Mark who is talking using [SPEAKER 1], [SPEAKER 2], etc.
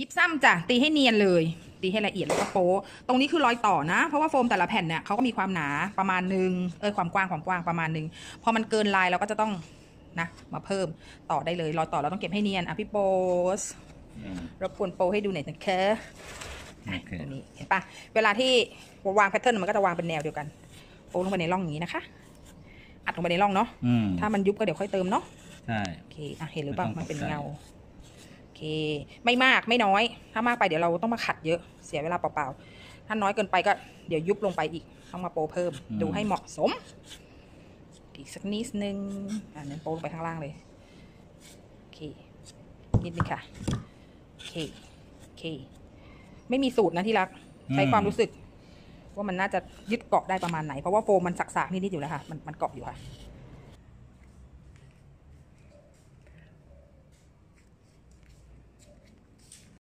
[SPEAKER 1] ยิบซ้ำจ้ะตีให้เนียนเลย ตีให้ละเอียดแล้วก็โป๊วตรงนี้คือรอยต่อนะ เพราะว่าโฟมแต่ละแผ่นเนี่ยเขาก็มีความหนาประมาณนึงเออความกว้างความกว้างประมาณนึงพอมันเกินลายเราก็จะต้องนะมาเพิ่มต่อได้เลยรอยต่อเราต้องเก็บให้เนียนอะพี่โปส
[SPEAKER 2] อืม
[SPEAKER 1] รบกวนโป๊วให้ดูหน่อยนะคะ
[SPEAKER 2] โอเค
[SPEAKER 1] ตรงนี้เห็นปะเวลาที่วาง pattern มันก็จะวางเป็นแนวเดียวกันโป๊วลงไปในร่องอย่างนี้นะคะ อัดลงไปในร่องเนาะ
[SPEAKER 2] อืม
[SPEAKER 1] ถ้ามันยุบก็เดี๋ยวค่อยเติมเนาะ
[SPEAKER 2] ใช่
[SPEAKER 1] โอเคอะเห็นหรือเปล่า
[SPEAKER 2] ไม่ต้อง
[SPEAKER 1] มันเป็น
[SPEAKER 2] ตกใจ
[SPEAKER 1] เงาโอเค ไม่มากไม่น้อย ถ้ามากไปเดี๋ยวเราต้องมาขัดเยอะเสียเวลาเปล่าๆ ถ้าน้อยเกินไปก็เดี๋ยวยุบลงไปอีก ต้องมาโปรเพิ่ม ดูให้เหมาะสม อีกสักนิดนึงอ่านั้นโปรลงไปข้างล่างเลยโอเคนิดนึงค่ะโอเคโอเค ไม่มีสูตรนะที่รักใช้ความรู้สึก ว่ามันน่าจะยึดเกาะได้ประมาณไหนเพราะว่าโฟมมันสักๆนิดๆอยู่แล้วค่ะมันมันเกาะอยู่ค่ะ